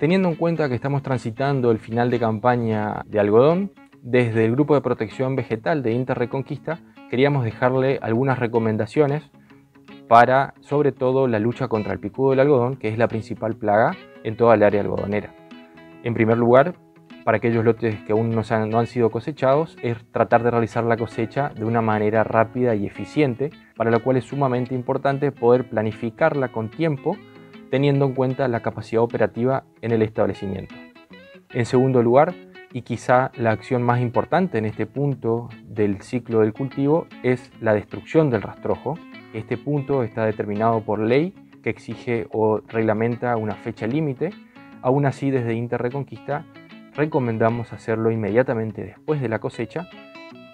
Teniendo en cuenta que estamos transitando el final de campaña de algodón, desde el Grupo de Protección Vegetal de Interreconquista queríamos dejarle algunas recomendaciones para, sobre todo, la lucha contra el picudo del algodón, que es la principal plaga en toda el área algodonera. En primer lugar, para aquellos lotes que aún no, han, no han sido cosechados, es tratar de realizar la cosecha de una manera rápida y eficiente, para lo cual es sumamente importante poder planificarla con tiempo, teniendo en cuenta la capacidad operativa en el establecimiento. En segundo lugar, y quizá la acción más importante en este punto del ciclo del cultivo es la destrucción del rastrojo. Este punto está determinado por ley que exige o reglamenta una fecha límite. Aún así, desde Interreconquista recomendamos hacerlo inmediatamente después de la cosecha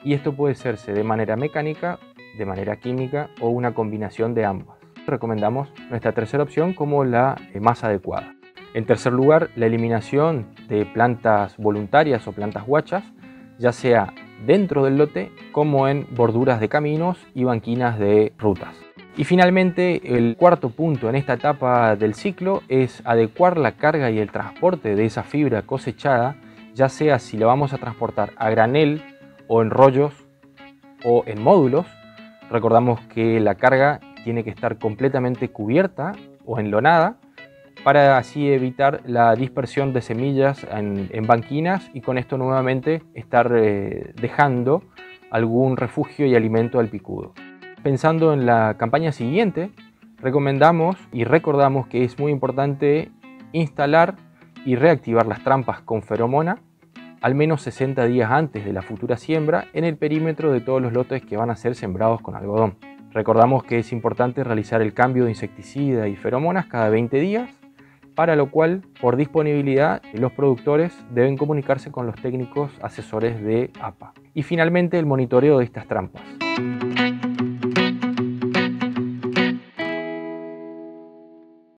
y esto puede hacerse de manera mecánica, de manera química o una combinación de ambas. Recomendamos nuestra tercera opción como la más adecuada. En tercer lugar, la eliminación de plantas voluntarias o plantas guachas, ya sea dentro del lote como en borduras de caminos y banquinas de rutas. Y finalmente, el cuarto punto en esta etapa del ciclo es adecuar la carga y el transporte de esa fibra cosechada, ya sea si la vamos a transportar a granel o en rollos o en módulos. Recordamos que la carga tiene que estar completamente cubierta o enlonada para así evitar la dispersión de semillas en, banquinas y con esto nuevamente estar eh, dejando algún refugio y alimento al picudo. Pensando en la campaña siguiente, recomendamos y recordamos que es muy importante instalar y reactivar las trampas con feromona al menos 60 días antes de la futura siembra en el perímetro de todos los lotes que van a ser sembrados con algodón. Recordamos que es importante realizar el cambio de insecticida y feromonas cada 20 días para lo cual, por disponibilidad, los productores deben comunicarse con los técnicos asesores de APA. Y finalmente, el monitoreo de estas trampas.